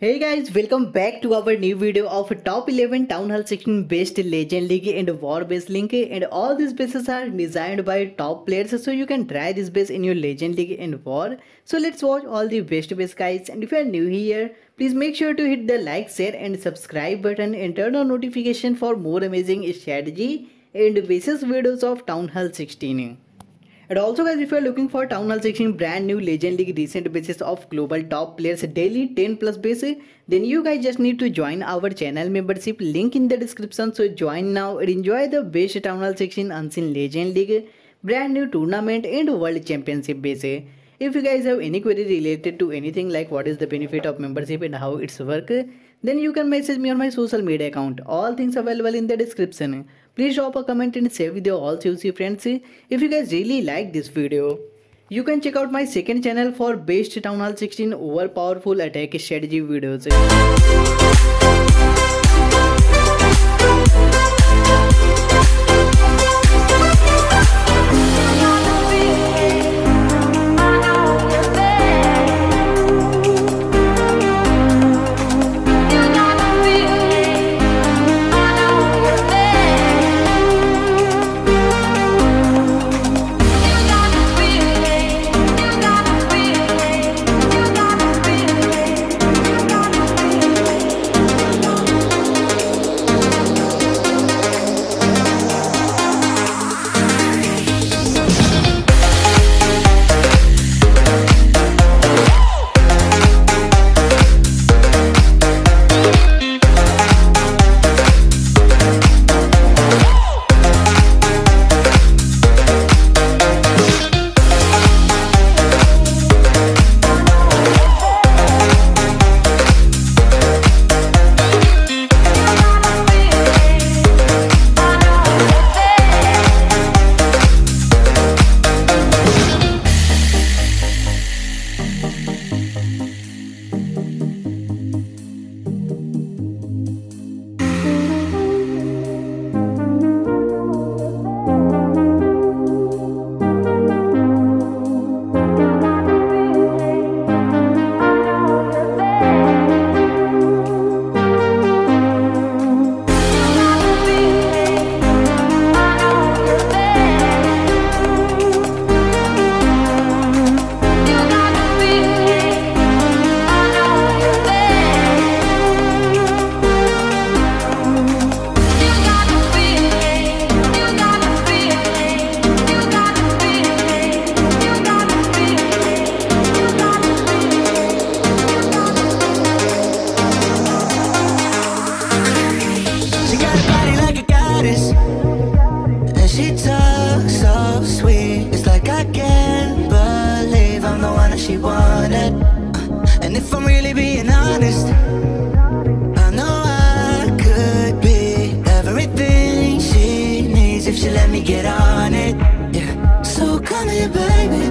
Hey guys, welcome back to our new video of top 11 Town Hall 16 best Legend League and War base link and all these bases are designed by top players so you can try this base in your Legend League and War. So let's watch all the best base guys and if you are new here, please make sure to hit the like, share and subscribe button and turn on notification for more amazing strategy and bases videos of Town Hall 16. And also guys if you are looking for Town Hall 16 brand new Legend League recent basis of global top players daily 10 plus base then you guys just need to join our channel membership link in the description so join now and enjoy the best Town Hall 16 Unseen Legend League brand new tournament and world championship base. If you guys have any query related to anything like what is the benefit of membership and how it's work then you can message me on my social media account. All things available in the description. Please drop a comment and share with your all juicy friends if you guys really like this video. You can check out my second channel for best Town Hall 16 over powerful attack strategy videos. Uh, And if I'm really being honest, I know I could be everything she needs if she let me get on it. Yeah. So come here, baby,